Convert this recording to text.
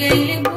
गल